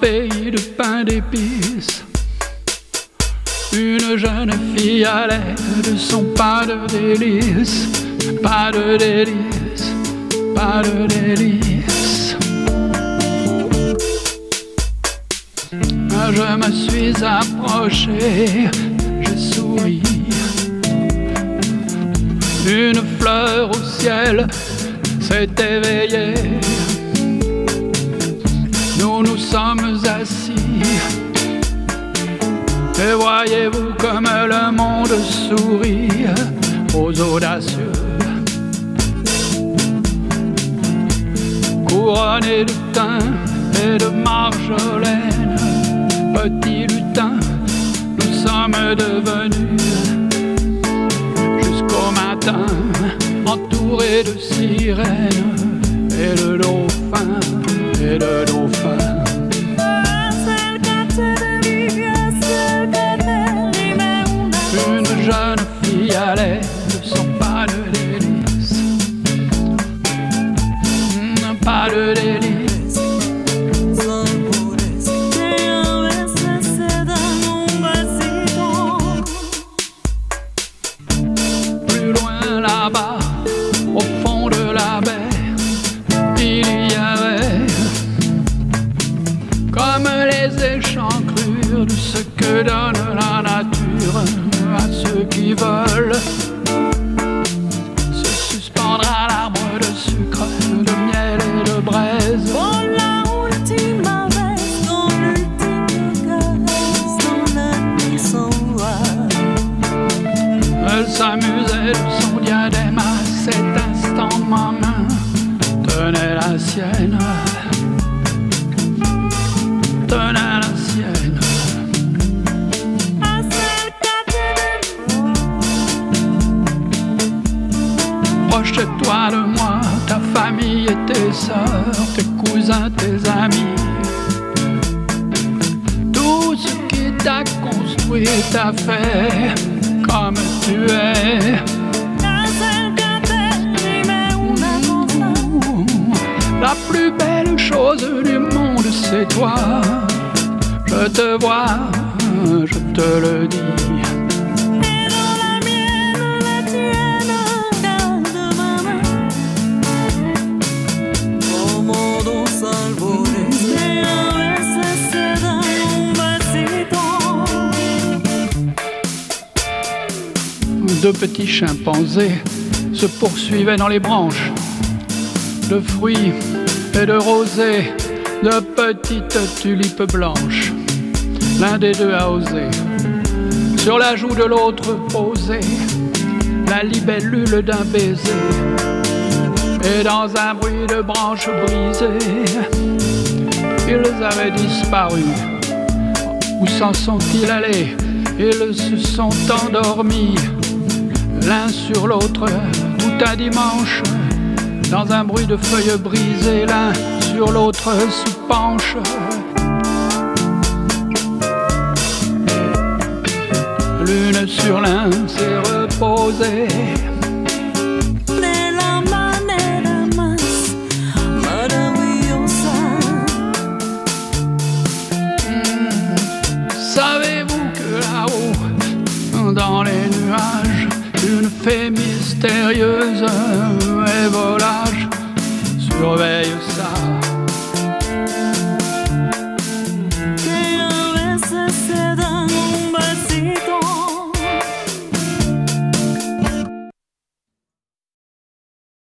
pays de pain d'épices. Une jeune fille allait de son pas de délices, pas de délices, pas de délices. Je me suis approché, j'ai souri. Une fleur au ciel s'est éveillée. Sommes assis. Et voyez-vous comme le monde sourit aux audacieux. Couronné de thym et de marjolaine, petit lutin, nous sommes devenus jusqu'au matin, entourés de sirènes et de dauphins et de dauphins. Pas de délices. Plus loin là-bas, au fond de la baie, il y avait comme les échancrures de ce que donne la Elle s'amusait de son diadème à cet instant ma main tenait la sienne. Tenait la sienne. Proche de toi, de moi, ta famille et tes sœurs, tes cousins, tes amis. Tout ce qui t'a construit t'a fait La plus belle chose du monde, c'est toi. Je te vois, je te le dis. Deux petits chimpanzés se poursuivaient dans les branches de fruits et de rosées, de petites tulipes blanches. L'un des deux a osé, sur la joue de l'autre poser, la libellule d'un baiser. Et dans un bruit de branches brisées, ils avaient disparu. Où s'en sont-ils allés? Ils se sont endormis, l'un sur l'autre, tout un dimanche dans un bruit de feuilles brisées, l'un sur l'autre se penche. L'une sur l'un s'est reposée. Savez-vous que là-haut, dans les nuages, une fée mystérieuse et volage surveille